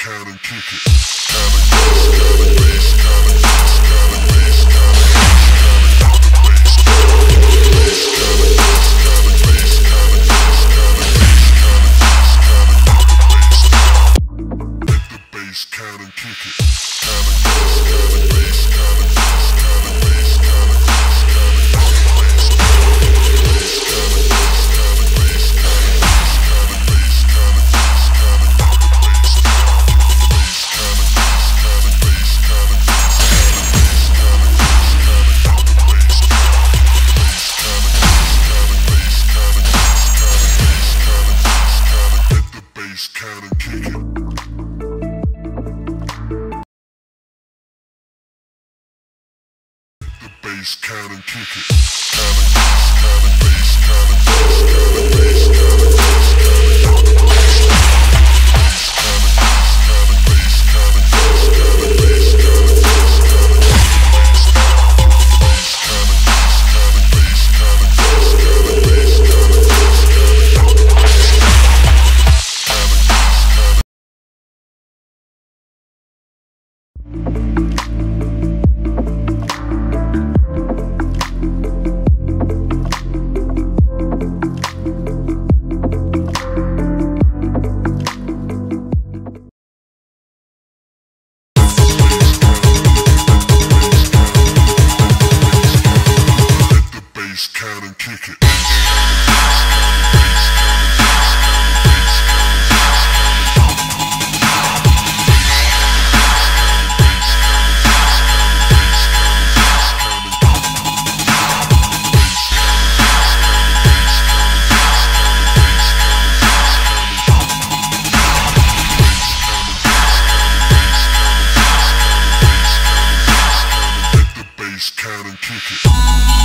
kinda kick it. Kinda, kinda. bass, and kick it. Cannon, bass, cannon, bass, cannon, bass, cannon, bass, cannon. Chique.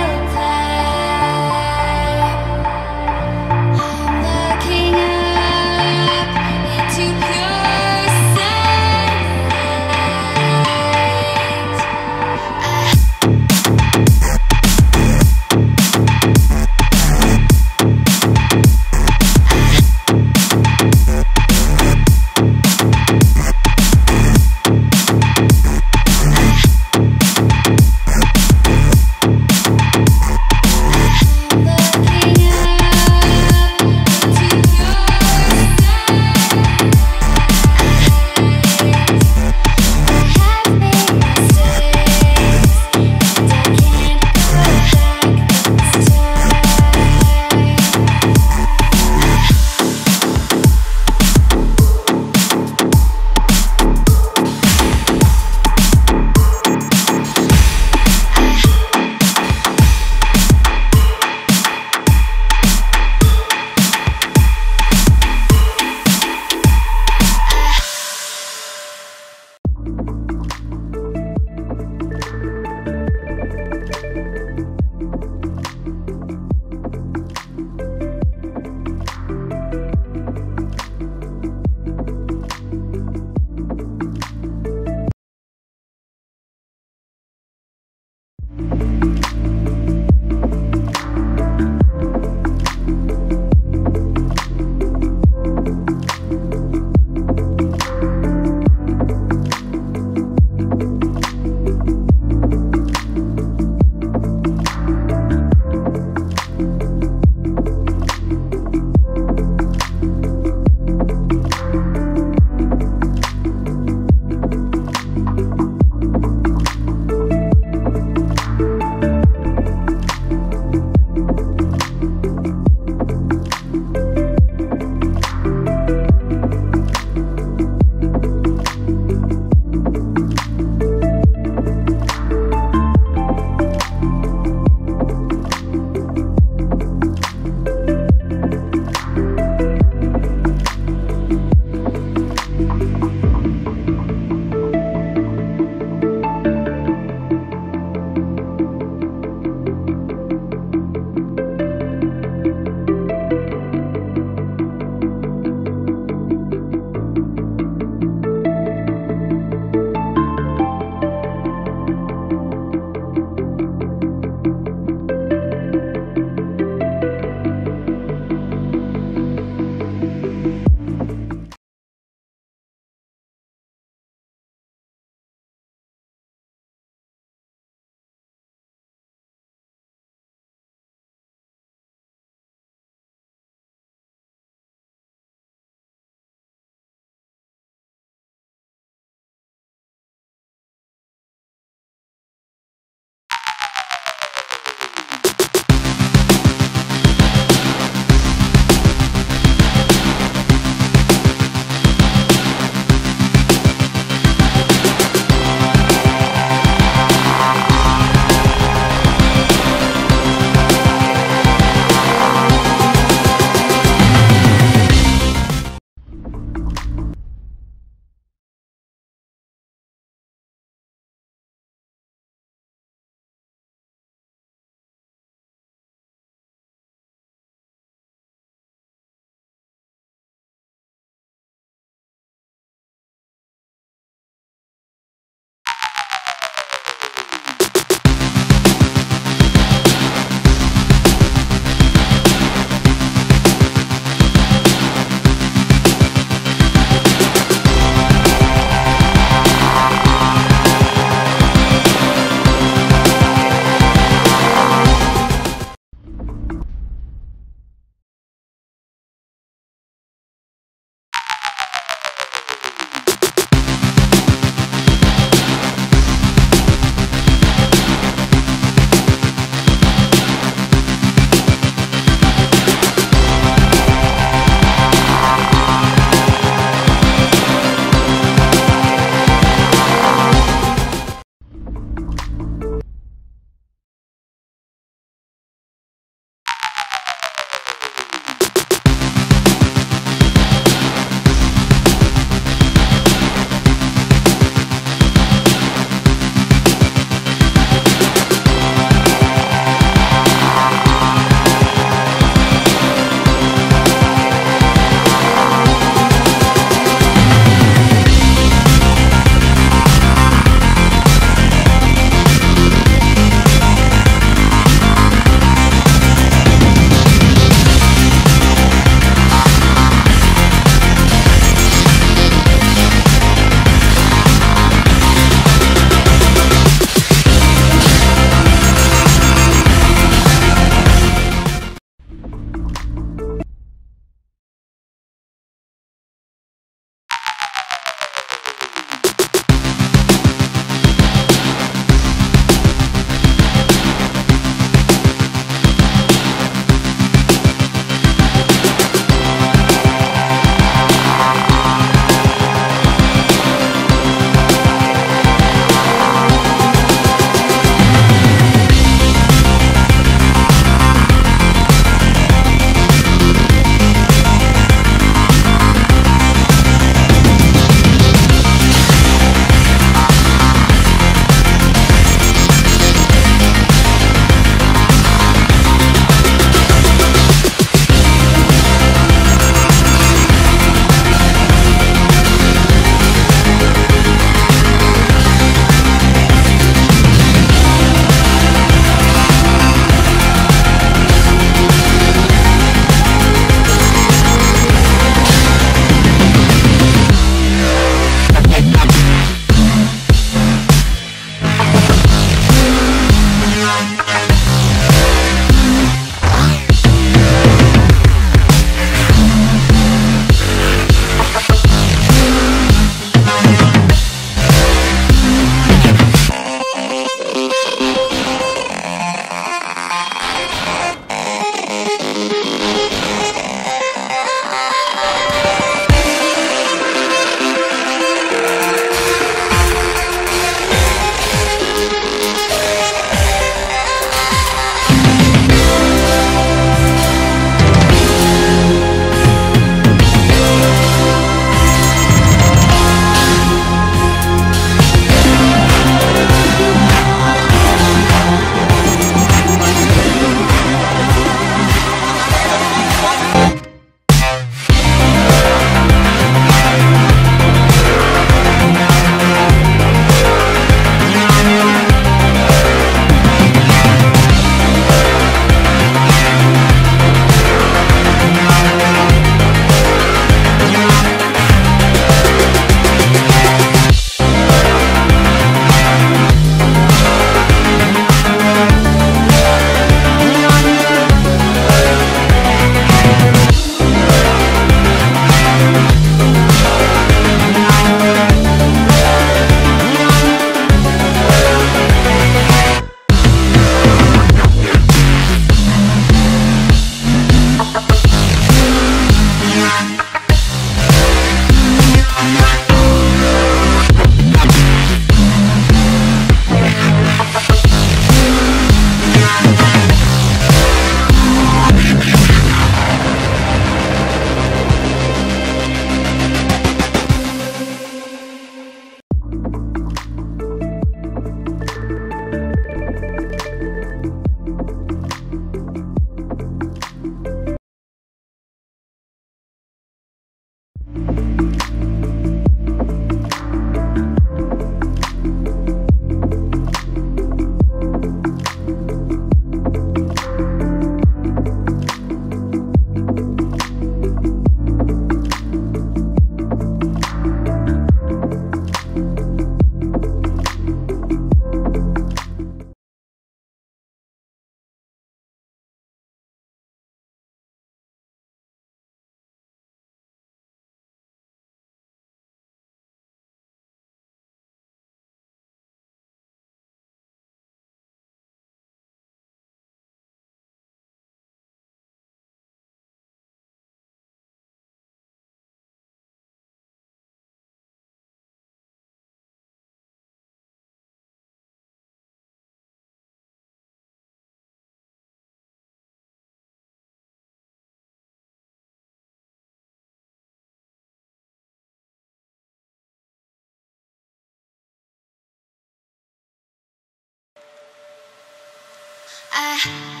Will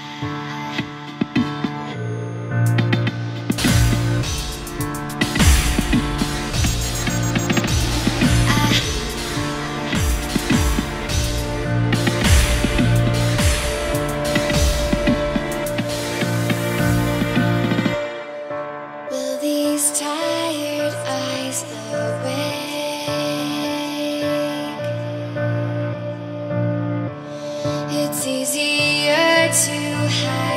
high.